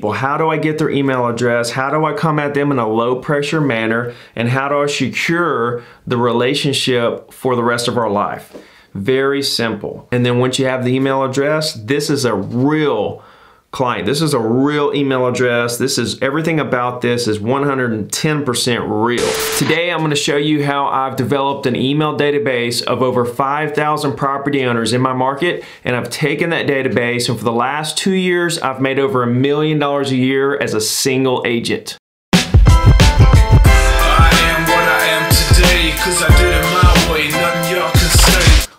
Well, how do I get their email address? How do I come at them in a low pressure manner? And how do I secure the relationship for the rest of our life? Very simple. And then once you have the email address, this is a real client. This is a real email address. This is everything about this is 110% real. Today I'm going to show you how I've developed an email database of over 5,000 property owners in my market and I've taken that database and for the last 2 years I've made over a million dollars a year as a single agent.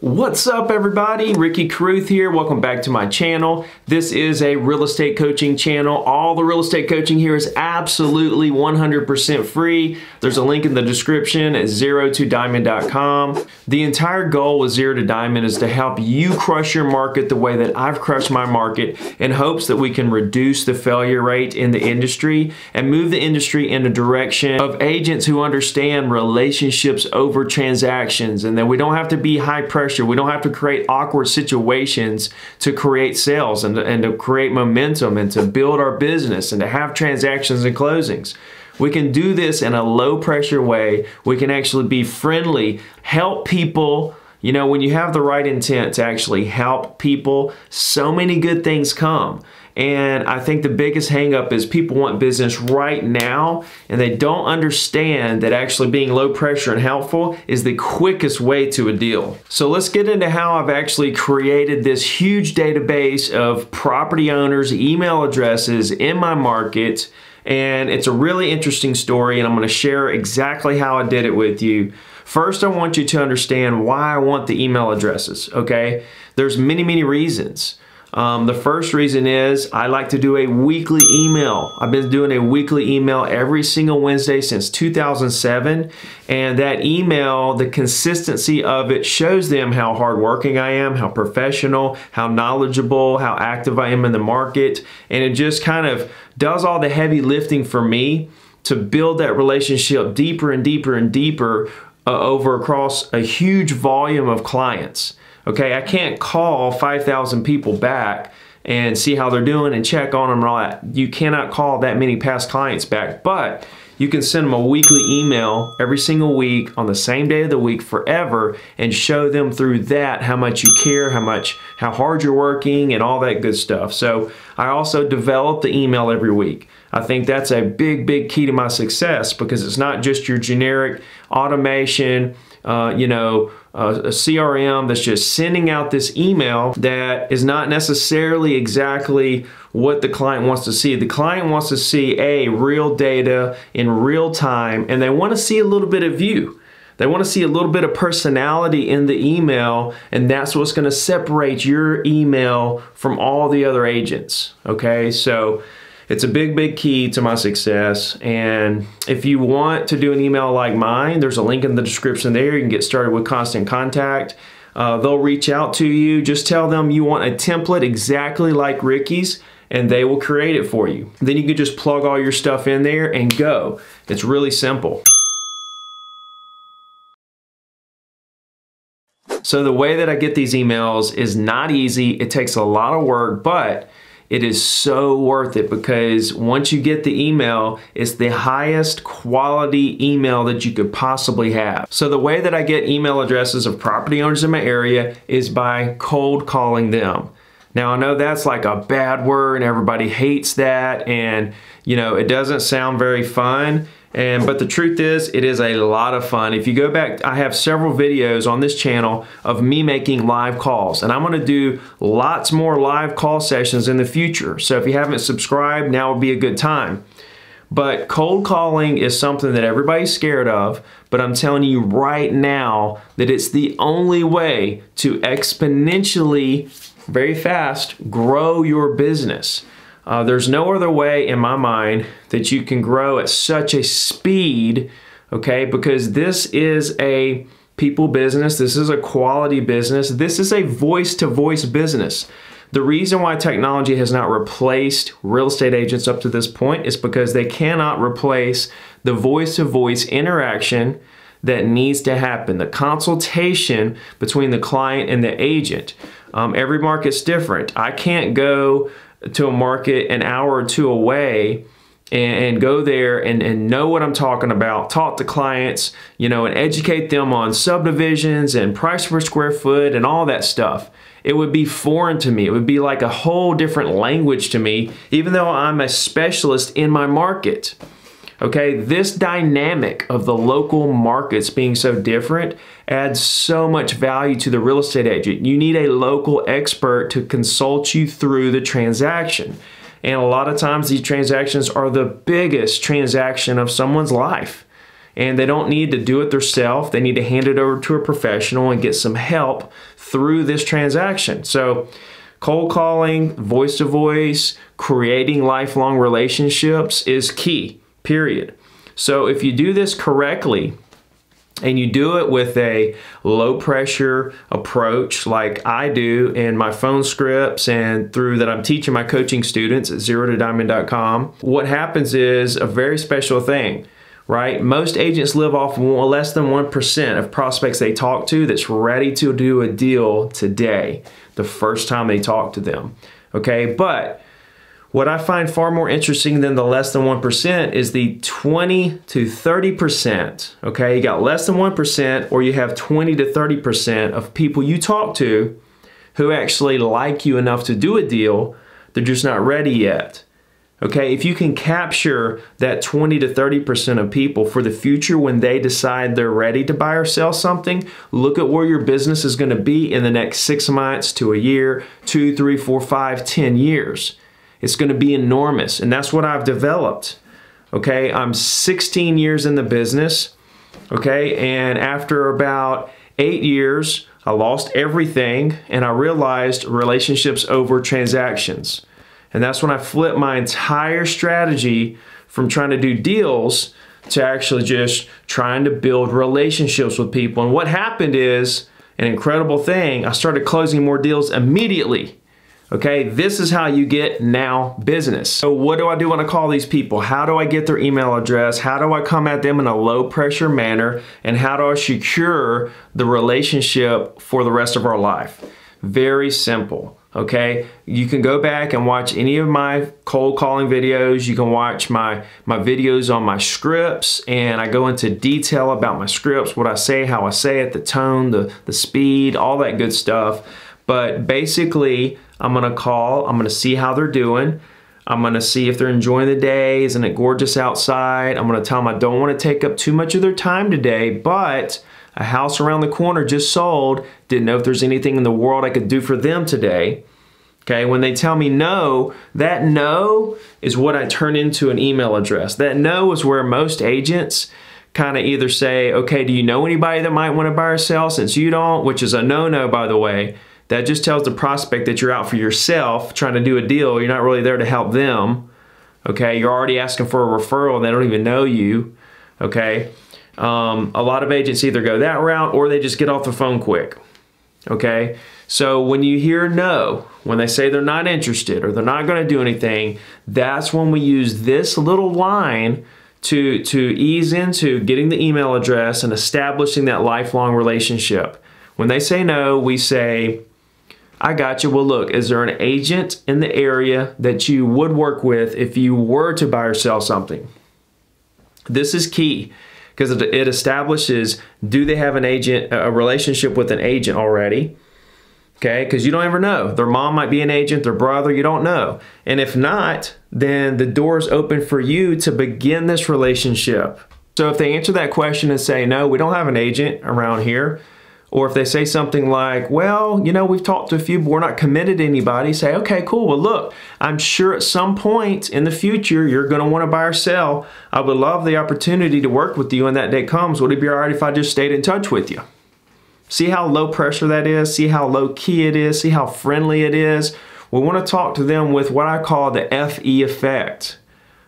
What's up everybody? Ricky Carruth here. Welcome back to my channel. This is a real estate coaching channel. All the real estate coaching here is absolutely 100% free. There's a link in the description at zerotodiamond.com. The entire goal with Zero to Diamond is to help you crush your market the way that I've crushed my market in hopes that we can reduce the failure rate in the industry and move the industry in a direction of agents who understand relationships over transactions and that we don't have to be high pressure we don't have to create awkward situations to create sales and to, and to create momentum and to build our business and to have transactions and closings. We can do this in a low pressure way. We can actually be friendly, help people. You know, when you have the right intent to actually help people, so many good things come. And I think the biggest hangup is people want business right now and they don't understand that actually being low pressure and helpful is the quickest way to a deal. So let's get into how I've actually created this huge database of property owners' email addresses in my market. And it's a really interesting story, and I'm going to share exactly how I did it with you. First, I want you to understand why I want the email addresses, okay? There's many, many reasons. Um, the first reason is I like to do a weekly email. I've been doing a weekly email every single Wednesday since 2007. And that email, the consistency of it shows them how hardworking I am, how professional, how knowledgeable, how active I am in the market. And it just kind of does all the heavy lifting for me to build that relationship deeper and deeper and deeper uh, over across a huge volume of clients. Okay, I can't call 5,000 people back and see how they're doing and check on them and all that. You cannot call that many past clients back, but you can send them a weekly email every single week on the same day of the week forever and show them through that how much you care, how much, how hard you're working and all that good stuff. So I also develop the email every week. I think that's a big, big key to my success because it's not just your generic automation, uh, you know, uh, a CRM that's just sending out this email that is not necessarily exactly what the client wants to see. The client wants to see a real data in real time and they want to see a little bit of you. They want to see a little bit of personality in the email, and that's what's going to separate your email from all the other agents. Okay, so it's a big, big key to my success. And if you want to do an email like mine, there's a link in the description there. You can get started with Constant Contact. Uh, they'll reach out to you. Just tell them you want a template exactly like Ricky's and they will create it for you. Then you can just plug all your stuff in there and go. It's really simple. So the way that I get these emails is not easy. It takes a lot of work, but it is so worth it because once you get the email, it's the highest quality email that you could possibly have. So the way that I get email addresses of property owners in my area is by cold calling them. Now I know that's like a bad word and everybody hates that and you know it doesn't sound very fun and but the truth is, it is a lot of fun. If you go back, I have several videos on this channel of me making live calls, and I'm going to do lots more live call sessions in the future. So if you haven't subscribed, now would be a good time. But cold calling is something that everybody's scared of, but I'm telling you right now that it's the only way to exponentially, very fast, grow your business. Uh, there's no other way in my mind that you can grow at such a speed, okay? Because this is a people business, this is a quality business, this is a voice to voice business. The reason why technology has not replaced real estate agents up to this point is because they cannot replace the voice to voice interaction that needs to happen, the consultation between the client and the agent. Um, every market's different. I can't go to a market an hour or two away and, go there and, and know what I'm talking about, talk to clients, you know, and educate them on subdivisions and price per square foot and all that stuff. It would be foreign to me. It would be like a whole different language to me, even though I'm a specialist in my market. Okay, this dynamic of the local markets being so different adds so much value to the real estate agent. You need a local expert to consult you through the transaction. And a lot of times these transactions are the biggest transaction of someone's life. And they don't need to do it themselves. They need to hand it over to a professional and get some help through this transaction. So cold calling, voice to voice, creating lifelong relationships is key, period. So if you do this correctly, and you do it with a low pressure approach like I do in my phone scripts and through that I'm teaching my coaching students at zerotodiamond.com, what happens is a very special thing right? Most agents live off less than 1% of prospects they talk to that's ready to do a deal today, the first time they talk to them. Okay, but what I find far more interesting than the less than 1% is the 20 to 30%. Okay, you got less than 1% or you have 20 to 30% of people you talk to who actually like you enough to do a deal, they're just not ready yet. Okay, if you can capture that 20 to 30% of people for the future when they decide they're ready to buy or sell something, look at where your business is going to be in the next six months to a year, two, three, four, five, ten years. It's going to be enormous. And that's what I've developed. Okay, I'm 16 years in the business. Okay, and after about eight years, I lost everything and I realized relationships over transactions. And that's when I flipped my entire strategy from trying to do deals to actually just trying to build relationships with people. And what happened is an incredible thing. I started closing more deals immediately. Okay, this is how you get now business. So what do I do when I call these people? How do I get their email address? How do I come at them in a low pressure manner? And how do I secure the relationship for the rest of our life? Very simple. Okay, you can go back and watch any of my cold calling videos. You can watch my, my videos on my scripts, and I go into detail about my scripts, what I say, how I say it, the tone, the, the speed, all that good stuff. But basically, I'm gonna call, I'm gonna see how they're doing. I'm gonna see if they're enjoying the day. Isn't it gorgeous outside? I'm gonna tell them I don't wanna take up too much of their time today, but a house around the corner just sold. Didn't know if there's anything in the world I could do for them today. Okay, when they tell me no, that no is what I turn into an email address. That no is where most agents kind of either say, okay, do you know anybody that might want to buy or sell? Since you don't, which is a no-no, by the way, that just tells the prospect that you're out for yourself trying to do a deal. You're not really there to help them. Okay, you're already asking for a referral and they don't even know you. Okay, um, a lot of agents either go that route or they just get off the phone quick. Okay, so when you hear no, when they say they're not interested or they're not going to do anything, that's when we use this little line to, to ease into getting the email address and establishing that lifelong relationship. When they say no, we say, I got you. Well, look, is there an agent in the area that you would work with if you were to buy or sell something? This is key because it establishes do they have an agent, a relationship with an agent already? Okay, because you don't ever know. Their mom might be an agent, their brother, you don't know. And if not, then the door is open for you to begin this relationship. So if they answer that question and say, no, we don't have an agent around here, or if they say something like, well, you know, we've talked to a few, but we're not committed to anybody, say, okay, cool. Well, look, I'm sure at some point in the future, you're going to want to buy or sell. I would love the opportunity to work with you when that day comes. Would it be all right if I just stayed in touch with you? See how low pressure that is? See how low key it is? See how friendly it is? We want to talk to them with what I call the FE effect.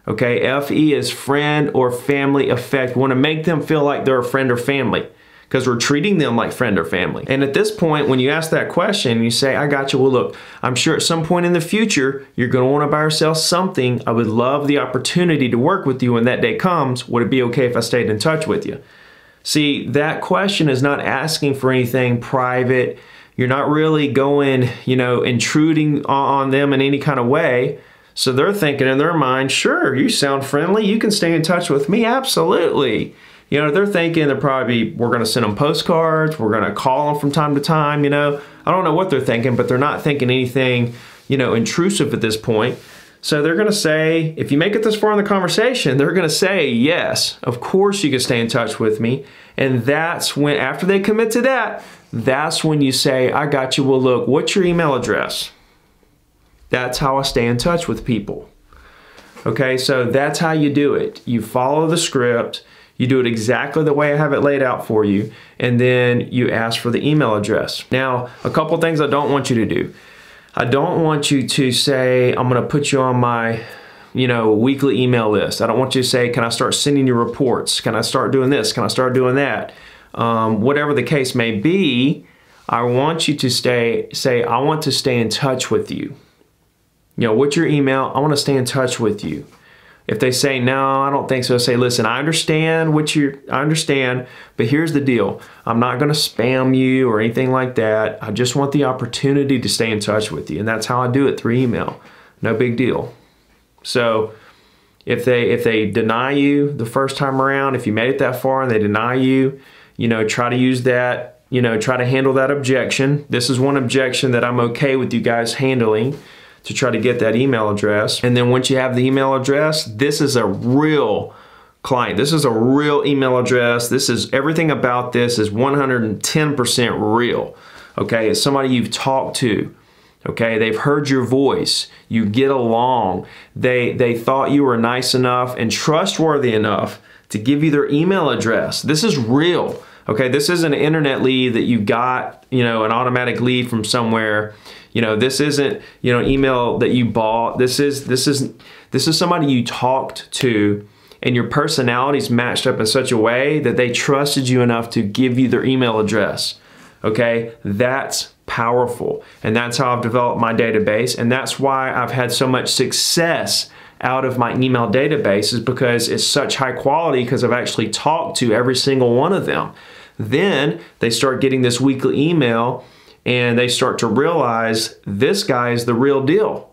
Okay, FE is friend or family effect. We want to make them feel like they're a friend or family because we're treating them like friend or family. And at this point, when you ask that question, you say, I got you. Well, look, I'm sure at some point in the future, you're going to want to buy or sell something. I would love the opportunity to work with you when that day comes. Would it be okay if I stayed in touch with you? See, that question is not asking for anything private, You're not really going, you know, intruding on them in any kind of way. So they're thinking in their mind, sure, you sound friendly. You can stay in touch with me. Absolutely. You know, they're thinking they're probably, we're going to send them postcards. We're going to call them from time to time. You know, I don't know what they're thinking, but they're not thinking anything, you know, intrusive at this point. So they're going to say, if you make it this far in the conversation, they're going to say, yes, of course you can stay in touch with me. And that's when, after they commit to that, that's when you say, I got you. Well, look, what's your email address? That's how I stay in touch with people. Okay, so that's how you do it. You follow the script, you do it exactly the way I have it laid out for you, and then you ask for the email address. Now, a couple things I don't want you to do. I don't want you to say, I'm gonna put you on my you know, weekly email list. I don't want you to say, can I start sending you reports? Can I start doing this? Can I start doing that? Um, whatever the case may be, I want you to stay, say, I want to stay in touch with you. You know, what's your email? I want to stay in touch with you. If they say, no, I don't think so, say, listen, I understand what you I understand, but here's the deal. I'm not going to spam you or anything like that. I just want the opportunity to stay in touch with you. And that's how I do it through email. No big deal. So if they if they deny you the first time around, if you made it that far and they deny you, you know, try to use that, you know, try to handle that objection. This is one objection that I'm okay with you guys handling to try to get that email address. And then once you have the email address, this is a real client. This is a real email address. This is everything about this is 110% real. Okay, it's somebody you've talked to. Okay, they've heard your voice. You get along. They they thought you were nice enough and trustworthy enough to give you their email address. This is real. Okay, this is an internet lead that you got, you know, an automatic lead from somewhere you know, this isn't, you know, email that you bought. This is this is this is somebody you talked to and your personalities matched up in such a way that they trusted you enough to give you their email address. Okay? That's powerful. And that's how I've developed my database and that's why I've had so much success out of my email database is because it's such high quality because I've actually talked to every single one of them. Then they start getting this weekly email and they start to realize this guy is the real deal.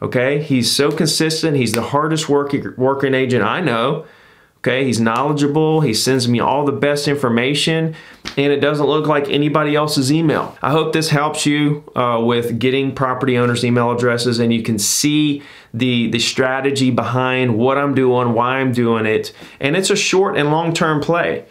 Okay, he's so consistent. He's the hardest working working agent I know. Okay, he's knowledgeable. He sends me all the best information, and it doesn't look like anybody else's email. I hope this helps you uh, with getting property owners' email addresses, and you can see the the strategy behind what I'm doing, why I'm doing it, and it's a short and long term play.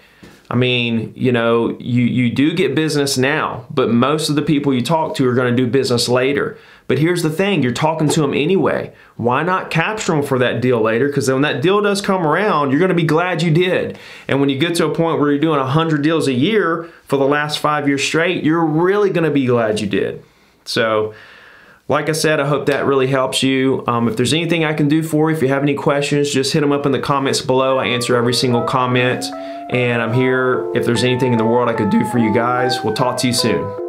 I mean, you know, you, you do get business now, but most of the people you talk to are going to do business later. But here's the thing, you're talking to them anyway. Why not capture them for that deal later? Because when that deal does come around, you're going to be glad you did. And when you get to a point where you're doing 100 deals a year for the last five years straight, you're really going to be glad you did. So, like I said, I hope that really helps you. Um, if there's anything I can do for you, if you have any questions, just hit them up in the comments below. I answer every single comment, and I'm here if there's anything in the world I could do for you guys. We'll talk to you soon.